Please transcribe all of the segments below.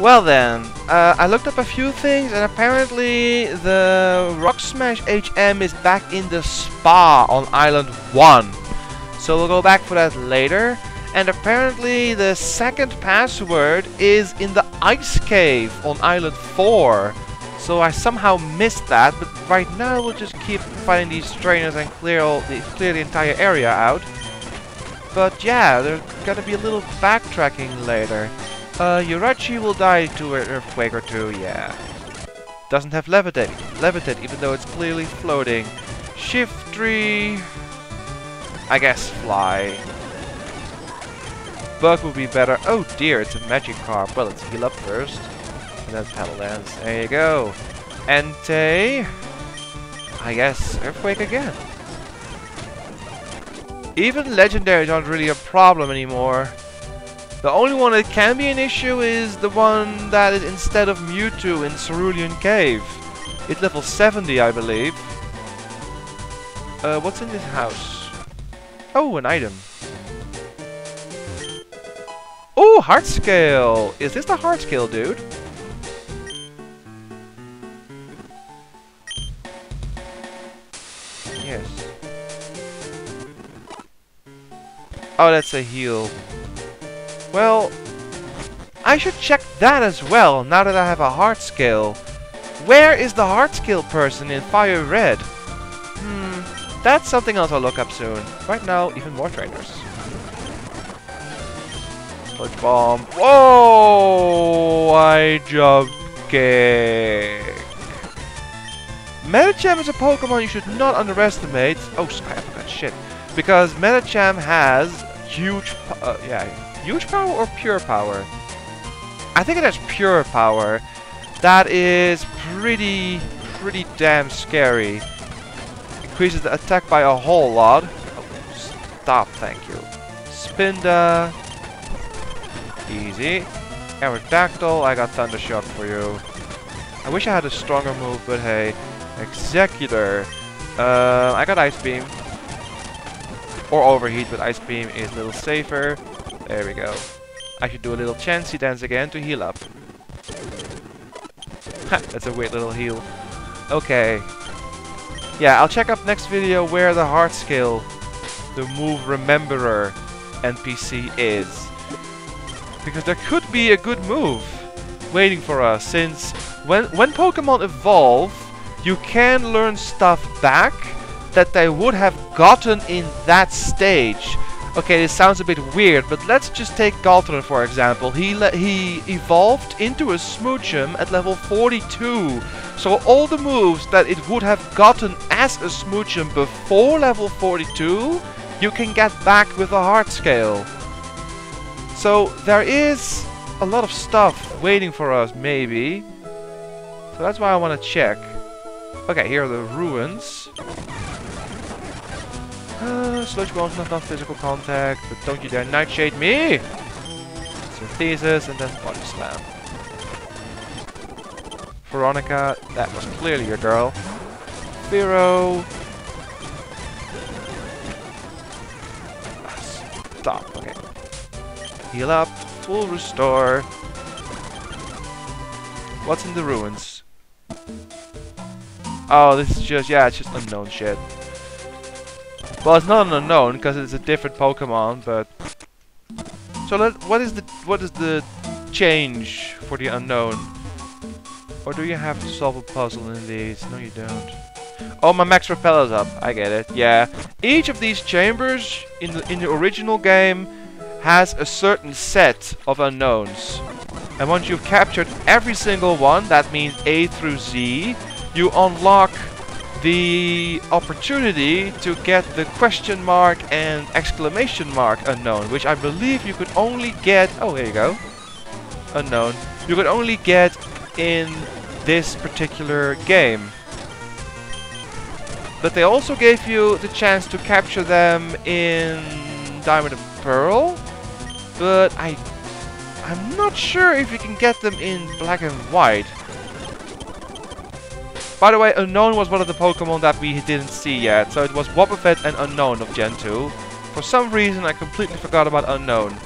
Well then, uh, I looked up a few things and apparently the Rock Smash HM is back in the spa on Island 1. So we'll go back for that later. And apparently the second password is in the Ice Cave on Island 4. So I somehow missed that, but right now we'll just keep finding these trainers and clear, all the, clear the entire area out. But yeah, there's gonna be a little backtracking later. Uh, Jirachi will die to an earthquake or two, yeah. Doesn't have levitate, levitate even though it's clearly floating. Shiftry... I guess fly. Bug would be better. Oh dear, it's a magic Magikarp. Well, let's heal up first. And then Petal Dance. There you go. Entei. I guess Earthquake again. Even legendaries aren't really a problem anymore. The only one that can be an issue is the one that is instead of Mewtwo in Cerulean Cave. It's level 70, I believe. Uh, what's in this house? Oh, an item. Oh, heart scale! Is this the heart scale, dude? Yes. Oh, that's a heal. Well, I should check that as well, now that I have a heart scale. Where is the heart scale person in Fire Red? Hmm, that's something else I'll look up soon. Right now, even more trainers. Sludge Bomb. Whoa! Hi Jump Kick. Medicham is a Pokemon you should not underestimate. Oh, Sky I forgot shit. Because Medicham has huge, uh, yeah, huge power or pure power? I think it has pure power. That is pretty, pretty damn scary. Increases the attack by a whole lot. Oh, stop, thank you. Spinda. Easy. Aerodactyl, I got Thunder Shock for you. I wish I had a stronger move, but hey. Exeggutor. Uh, I got Ice Beam. Or Overheat, but Ice Beam is a little safer. There we go. I should do a little Chansey Dance again to heal up. that's a weird little heal. Okay. Yeah, I'll check up next video where the heart scale, the move Rememberer NPC is. Because there could be a good move waiting for us, since when, when Pokemon evolve, you can learn stuff back that they would have gotten in that stage. Okay, this sounds a bit weird, but let's just take Galtron for example. He he evolved into a Smoochum at level 42. So all the moves that it would have gotten as a Smoochum before level 42, you can get back with a heart scale. So there is a lot of stuff waiting for us, maybe. So that's why I want to check. Okay, here are the ruins. Sludge bombs, not enough physical contact, but don't you dare nightshade me! Synthesis, and then body slam. Veronica, that was clearly your girl. Firo. Ah, stop, okay. Heal up, full restore. What's in the ruins? Oh, this is just, yeah, it's just unknown shit. Well, it's not an unknown because it's a different Pokemon, but so let what is the what is the change for the unknown? Or do you have to solve a puzzle in these? No, you don't. Oh, my max repel is up. I get it. Yeah, each of these chambers in the in the original game has a certain set of unknowns, and once you've captured every single one, that means A through Z, you unlock the opportunity to get the question mark and exclamation mark unknown, which I believe you could only get... Oh, here you go. Unknown. You could only get in this particular game. But they also gave you the chance to capture them in Diamond and Pearl. But I... I'm not sure if you can get them in Black and White. By the way, Unknown was one of the Pokemon that we didn't see yet. So it was Wobbuffet and Unknown of Gen 2. For some reason, I completely forgot about Unknown.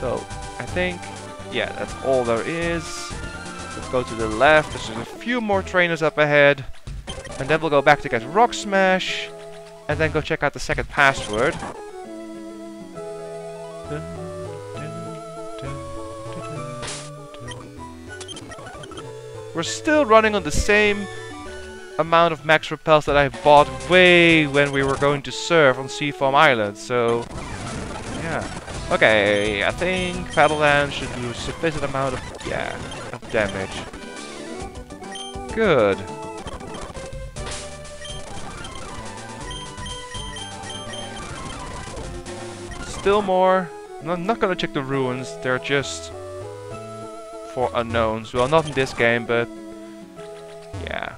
So, I think yeah, that's all there is. Let's go to the left. There's just a few more trainers up ahead. And then we'll go back to get Rock Smash. And then go check out the second password. We're still running on the same amount of max repels that I bought way when we were going to surf on Seafoam Island, so yeah. Okay, I think Dance should do sufficient amount of yeah of damage. Good. Still more. I'm not gonna check the ruins, they're just for unknowns. Well, not in this game, but yeah.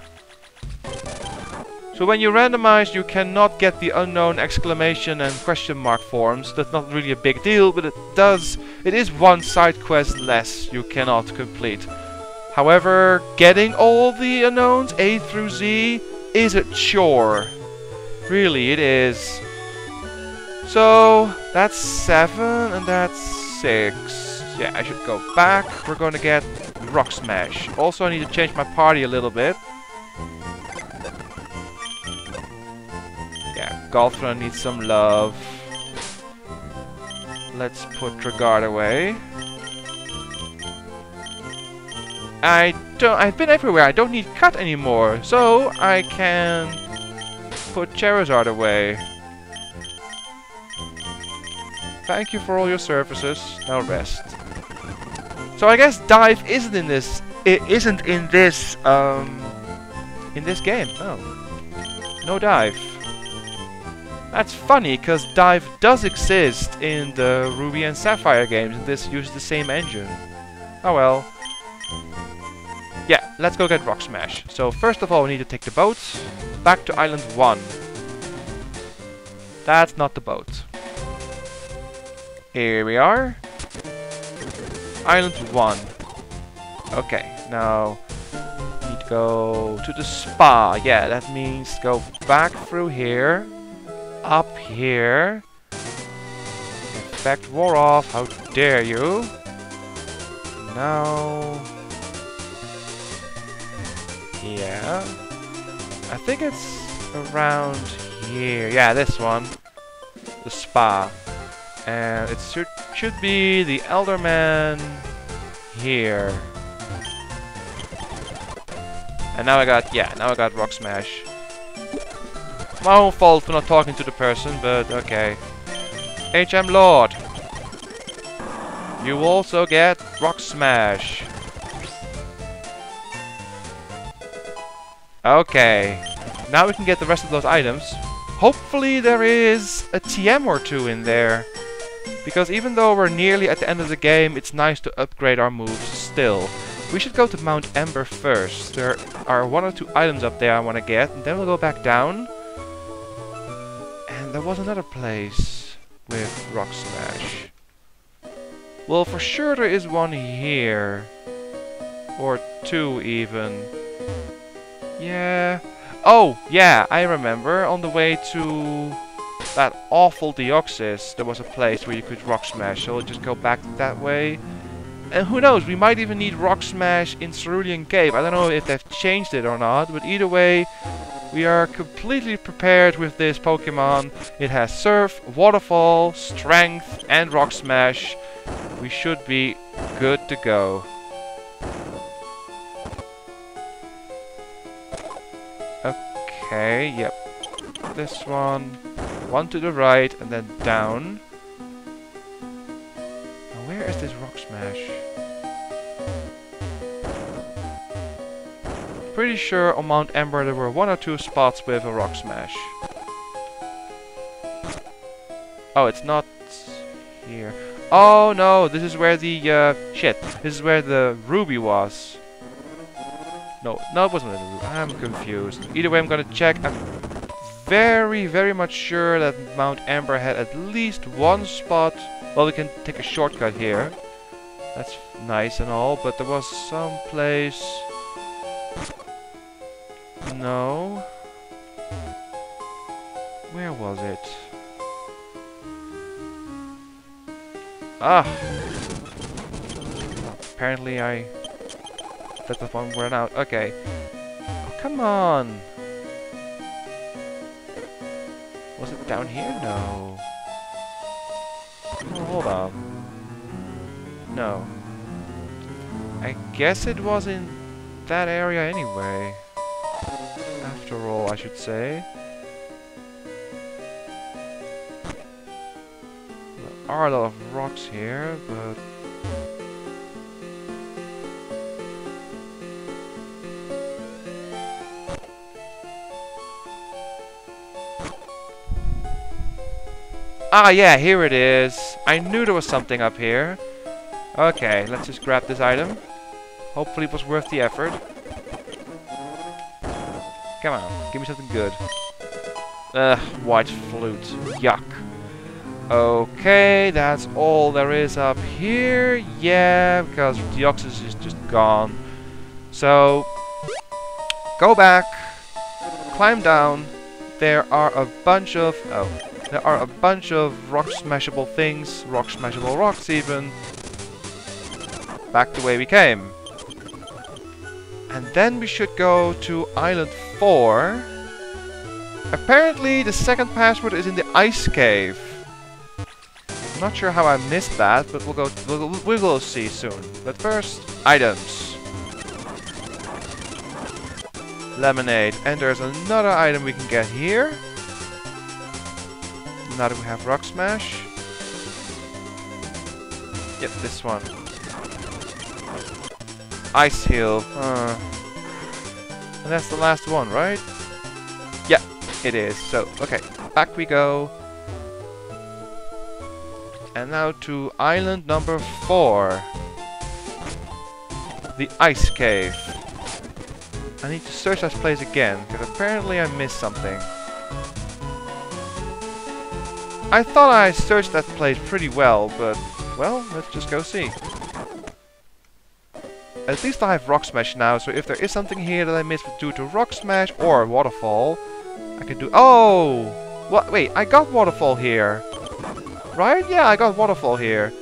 So when you randomize, you cannot get the unknown exclamation and question mark forms. That's not really a big deal, but it does. It is one side quest less you cannot complete. However, getting all the unknowns, A through Z, is a chore. Really, it is. So, that's 7 and that's 6. Yeah, I should go back. We're to get Rock Smash. Also, I need to change my party a little bit. Golfra needs some love. Let's put Regard away. I don't. I've been everywhere. I don't need Cut anymore, so I can put Charizard away. Thank you for all your services. Now rest. So I guess dive isn't in this. It isn't in this. Um, in this game. No. No dive. That's funny, because Dive does exist in the Ruby and Sapphire games, this uses the same engine. Oh well. Yeah, let's go get Rock Smash. So first of all, we need to take the boat back to Island 1. That's not the boat. Here we are. Island 1. Okay, now need to go to the spa. Yeah, that means go back through here up here. Effect war off, how dare you? Now... Yeah. I think it's around here. Yeah, this one. The spa. And it should, should be the Elderman here. And now I got, yeah, now I got Rock Smash. My own fault for not talking to the person, but okay. HM Lord. You also get Rock Smash. Okay. Now we can get the rest of those items. Hopefully there is a TM or two in there. Because even though we're nearly at the end of the game, it's nice to upgrade our moves still. We should go to Mount Ember first. There are one or two items up there I want to get, and then we'll go back down And there was another place with Rock Smash. Well, for sure there is one here. Or two, even. Yeah. Oh, yeah, I remember. On the way to that awful Deoxys, there was a place where you could Rock Smash, so we'll just go back that way. And who knows, we might even need Rock Smash in Cerulean Cave. I don't know if they've changed it or not, but either way, we are completely prepared with this Pokemon. It has Surf, Waterfall, Strength and Rock Smash. We should be good to go. Okay, yep. This one. One to the right and then down. Now where is this Rock Smash? pretty sure on Mount Ember there were one or two spots with a rock smash. Oh, it's not here. Oh no, this is where the, uh, shit. This is where the ruby was. No, no it wasn't the ruby. I'm confused. Either way, I'm gonna check. I'm very, very much sure that Mount Ember had at least one spot. Well, we can take a shortcut here. That's nice and all, but there was some place... No. Where was it? Ah! apparently I let the one run out. Okay. Oh, come on. Was it down here? No. Oh, hold on. No. I guess it was in that area anyway. After all, I should say. There are a lot of rocks here, but... Ah, yeah, here it is. I knew there was something up here. Okay, let's just grab this item. Hopefully it was worth the effort. Come on, give me something good. Ugh, white flute. Yuck. Okay, that's all there is up here. Yeah, because the oxygen is just gone. So, go back, climb down. There are a bunch of... Oh, there are a bunch of rock smashable things, rock smashable rocks even. Back the way we came. And then we should go to island 4. Apparently the second password is in the ice cave. Not sure how I missed that, but we'll go we'll, we will see soon. But first, items. Lemonade. And there's another item we can get here. Now that we have Rock Smash. Yep, this one. Ice Heal. Uh, and that's the last one, right? Yeah, it is. So, okay, back we go. And now to island number four. The Ice Cave. I need to search this place again, because apparently I missed something. I thought I searched that place pretty well, but, well, let's just go see. At least I have Rock Smash now, so if there is something here that I missed due to Rock Smash or Waterfall, I can do... Oh! What? Wait, I got Waterfall here. Right? Yeah, I got Waterfall here.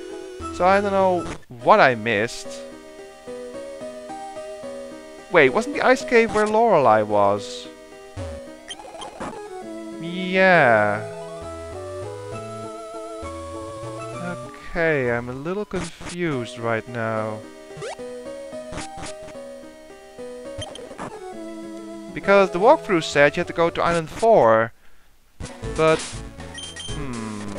So I don't know what I missed. Wait, wasn't the Ice Cave where Lorelei was? Yeah. Okay, I'm a little confused right now. Because the walkthrough said you had to go to Island 4. But... Hmm...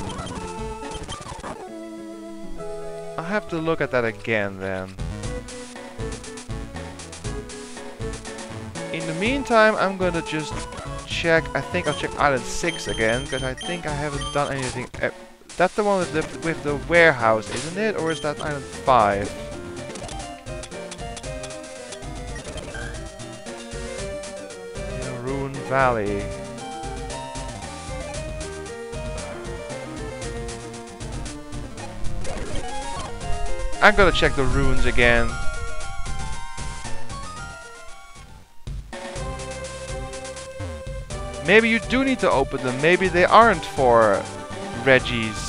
I'll have to look at that again then. In the meantime, I'm gonna just check... I think I'll check Island 6 again, because I think I haven't done anything... That's the one with the, with the warehouse, isn't it? Or is that Island 5? Ruin Valley. I'm gonna check the ruins again. Maybe you do need to open them. Maybe they aren't for Regis.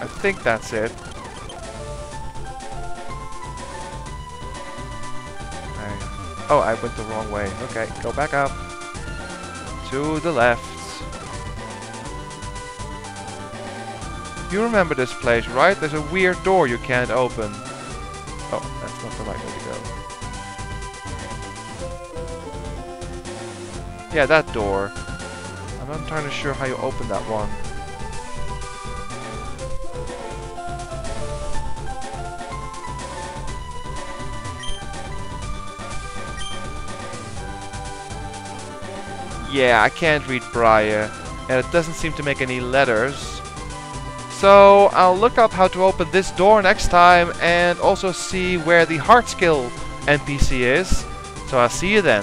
I think that's it. Oh, I went the wrong way. Okay, go back up. To the left. You remember this place, right? There's a weird door you can't open. Oh, that's not the right way to go. Yeah, that door. I'm not entirely sure how you open that one. Yeah, I can't read Braille, and it doesn't seem to make any letters. So I'll look up how to open this door next time and also see where the heart scale NPC is. So I'll see you then.